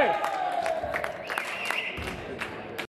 Hey!